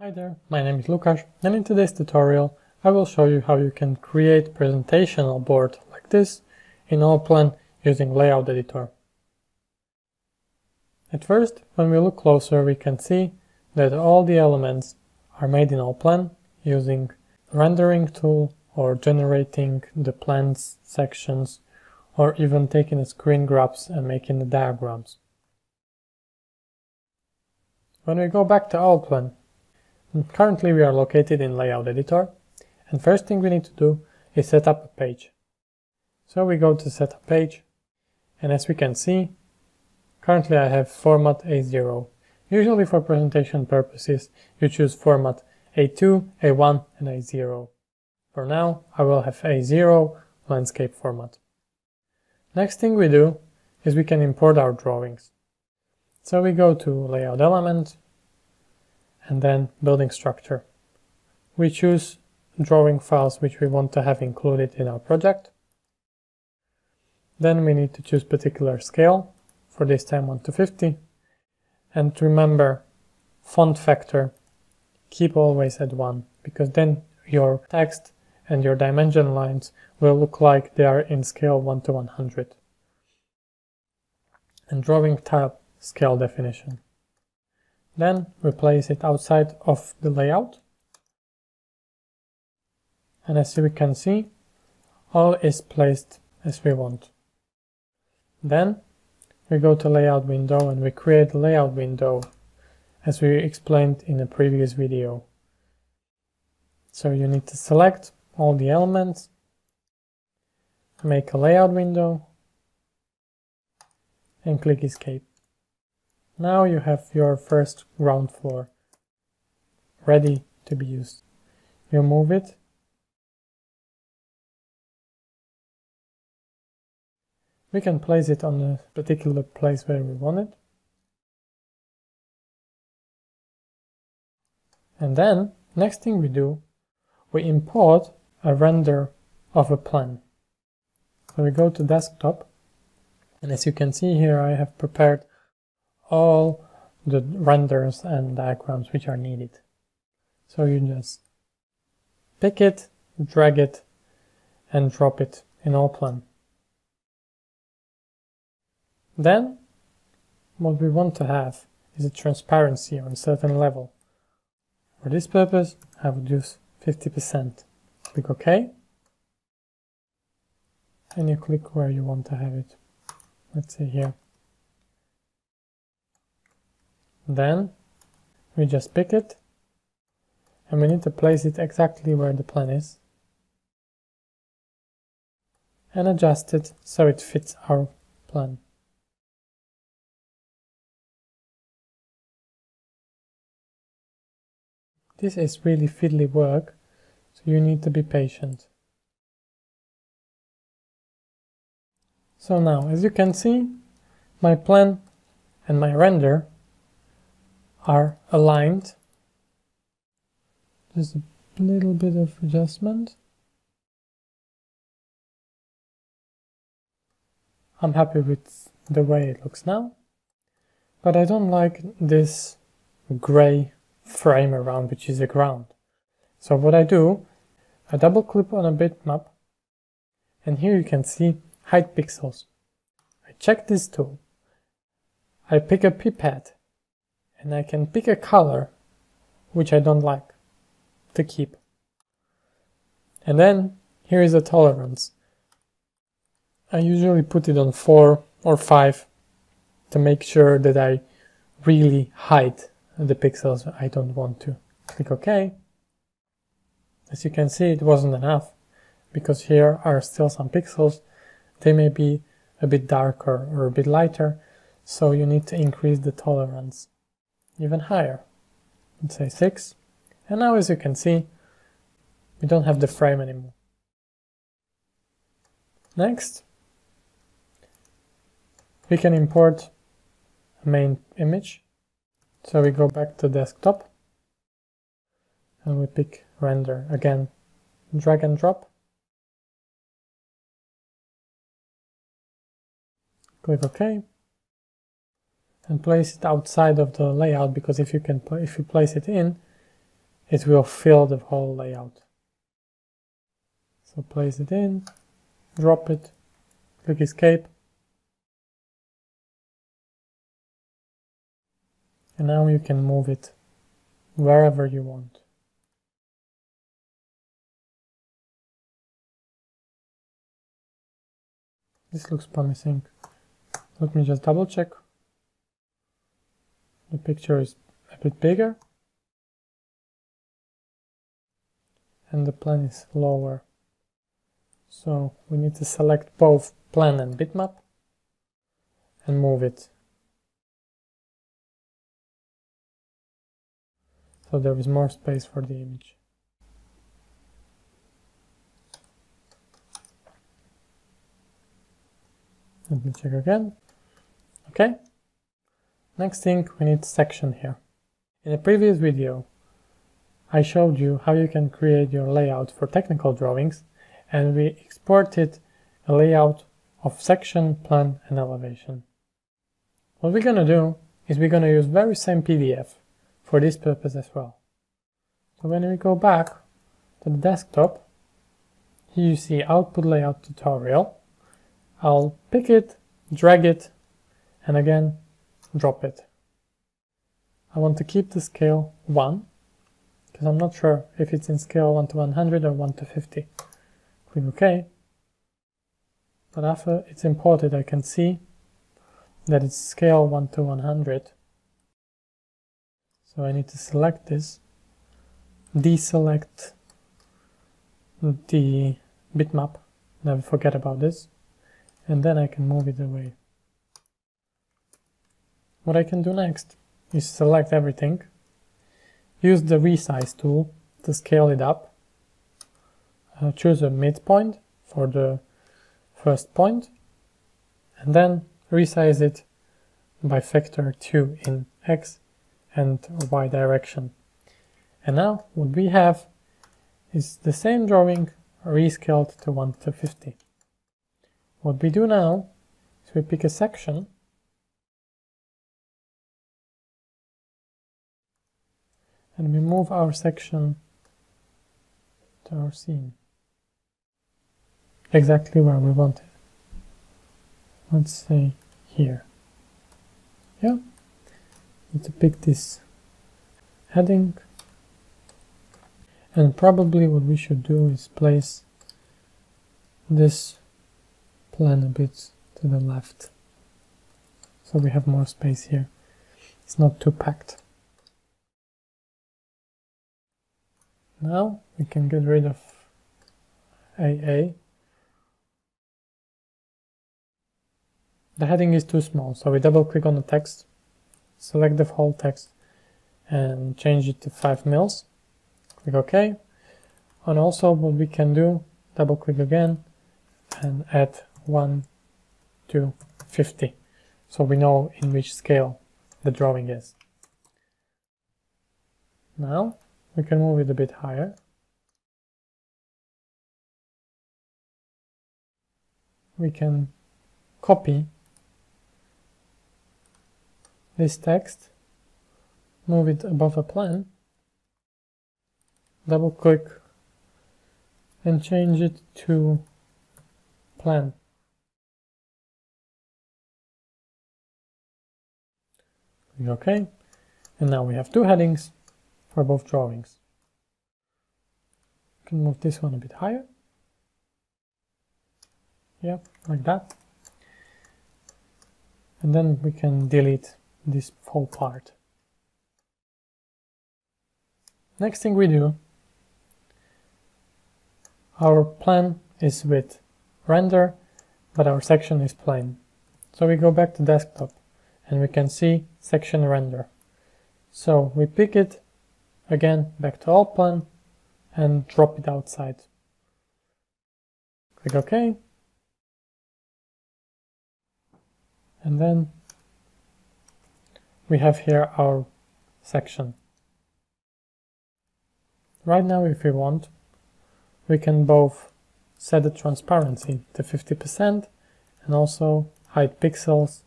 Hi there, my name is Lukasz and in today's tutorial I will show you how you can create presentational board like this in Allplan using Layout Editor. At first, when we look closer we can see that all the elements are made in Allplan using rendering tool or generating the plans sections or even taking the screen grabs and making the diagrams. When we go back to Allplan Currently we are located in Layout Editor and first thing we need to do is set up a page. So we go to set up page and as we can see currently I have format A0. Usually for presentation purposes you choose format A2, A1 and A0. For now I will have A0 landscape format. Next thing we do is we can import our drawings. So we go to layout element and then building structure. We choose drawing files which we want to have included in our project. Then we need to choose particular scale, for this time 1 to 50. And remember, font factor, keep always at 1, because then your text and your dimension lines will look like they are in scale 1 to 100. And drawing type scale definition. Then we place it outside of the layout. And as we can see, all is placed as we want. Then we go to layout window and we create a layout window as we explained in a previous video. So you need to select all the elements, make a layout window and click escape. Now you have your first ground floor ready to be used. You move it. We can place it on a particular place where we want it. And then, next thing we do, we import a render of a plan. So we go to desktop, and as you can see here, I have prepared all the renders and diagrams which are needed. So you just pick it, drag it, and drop it in Allplan. Then, what we want to have is a transparency on a certain level. For this purpose, I would use 50%. Click OK. And you click where you want to have it. Let's say here. Then we just pick it and we need to place it exactly where the plan is and adjust it so it fits our plan. This is really fiddly work, so you need to be patient. So now, as you can see, my plan and my render are aligned. Just a little bit of adjustment. I'm happy with the way it looks now, but I don't like this gray frame around which is the ground. So what I do, I double click on a bitmap and here you can see hide pixels. I check this tool. I pick a pipette and I can pick a color which I don't like to keep. And then here is a tolerance. I usually put it on 4 or 5 to make sure that I really hide the pixels I don't want to. Click OK. As you can see it wasn't enough because here are still some pixels. They may be a bit darker or a bit lighter so you need to increase the tolerance even higher. Let's say 6. And now as you can see, we don't have the frame anymore. Next, we can import a main image. So we go back to desktop and we pick render again, drag and drop. Click OK and place it outside of the layout because if you can if you place it in it will fill the whole layout. So place it in, drop it, click escape. And now you can move it wherever you want. This looks promising. Let me just double check. The picture is a bit bigger. And the plan is lower. So we need to select both plan and bitmap and move it. So there is more space for the image. Let me check again. Okay. Next thing, we need section here. In a previous video, I showed you how you can create your layout for technical drawings and we exported a layout of section, plan and elevation. What we're gonna do is we're gonna use very same PDF for this purpose as well. So when we go back to the desktop, here you see output layout tutorial I'll pick it, drag it, and again, drop it. I want to keep the scale 1, because I'm not sure if it's in scale 1 to 100 or 1 to 50. Click OK. But after it's imported, I can see that it's scale 1 to 100. So I need to select this, deselect the bitmap, never forget about this, and then I can move it away. What I can do next is select everything, use the resize tool to scale it up, uh, choose a midpoint for the first point, and then resize it by factor 2 in x and y direction. And now what we have is the same drawing rescaled to 1 to 50. What we do now is we pick a section and we move our section to our scene. Exactly where we want it. Let's say here. Yeah, We need to pick this heading. And probably what we should do is place this plan a bit to the left. So we have more space here. It's not too packed now we can get rid of AA the heading is too small so we double click on the text select the whole text and change it to 5 mils. Click OK. And also what we can do double click again and add 1 to 50 so we know in which scale the drawing is. Now we can move it a bit higher. We can copy this text, move it above a plan, double click and change it to plan. OK. And now we have two headings for both drawings. can move this one a bit higher. Yeah, like that. And then we can delete this whole part. Next thing we do, our plan is with render, but our section is plain. So we go back to desktop and we can see section render. So we pick it again back to Allplan and drop it outside. Click OK. And then we have here our section. Right now, if we want, we can both set the transparency to 50% and also hide pixels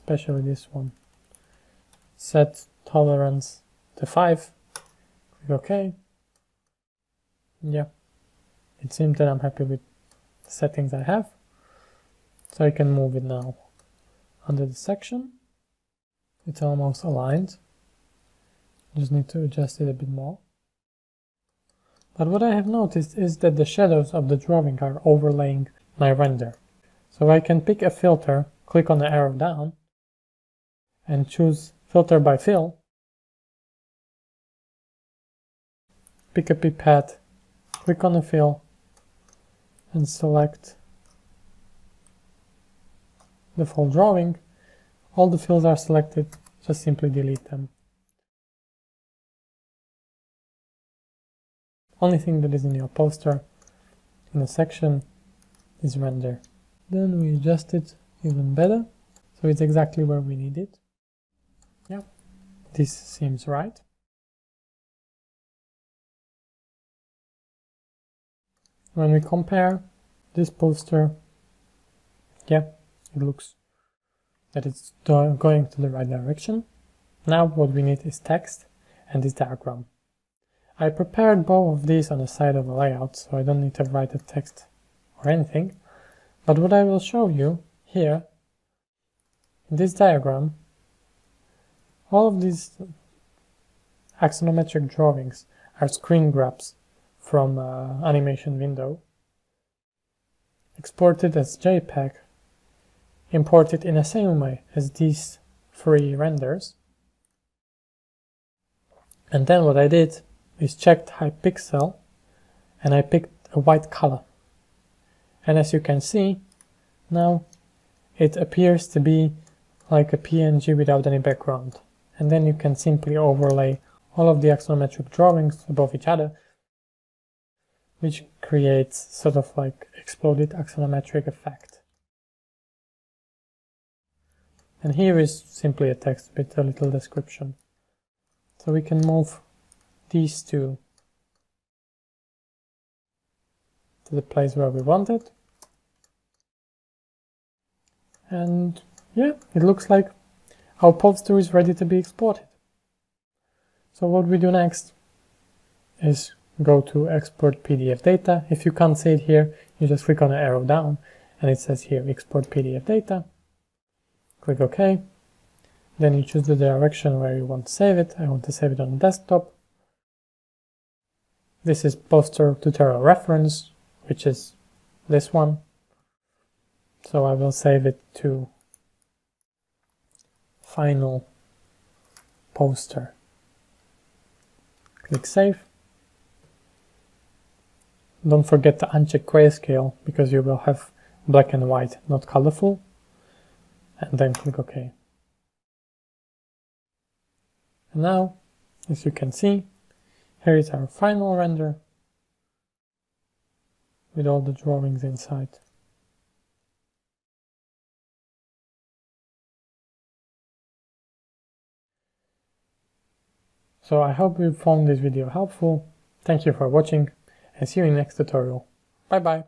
especially this one. Set tolerance to 5, OK. Yeah, it seems that I'm happy with the settings I have. So I can move it now under the section. It's almost aligned. Just need to adjust it a bit more. But what I have noticed is that the shadows of the drawing are overlaying my render. So I can pick a filter, click on the arrow down, and choose filter by fill. Pick a pipette, click on the fill, and select the full drawing. All the fills are selected, just simply delete them. Only thing that is in your poster in the section is render. Then we adjust it even better, so it's exactly where we need it. Yeah, this seems right. When we compare this poster, yeah, it looks that it's going to the right direction. Now what we need is text and this diagram. I prepared both of these on the side of the layout, so I don't need to write the text or anything. But what I will show you here, in this diagram, all of these axonometric drawings are screen grabs from uh, animation window, exported as JPEG, imported in the same way as these three renders. And then what I did is checked hide pixel and I picked a white color. And as you can see, now it appears to be like a PNG without any background. And then you can simply overlay all of the axonometric drawings above each other, which creates sort of like exploded axonometric effect. And here is simply a text with a little description. So we can move these two to the place where we want it. And yeah, it looks like our poster is ready to be exported. So what we do next is go to export PDF data. If you can't see it here, you just click on the arrow down and it says here export PDF data. Click OK. Then you choose the direction where you want to save it. I want to save it on desktop. This is poster tutorial reference, which is this one. So I will save it to final poster. Click save. Don't forget to uncheck grayscale because you will have black and white, not colorful. And then click OK. And now, as you can see, here is our final render with all the drawings inside. So I hope you found this video helpful. Thank you for watching and see you in the next tutorial. Bye bye.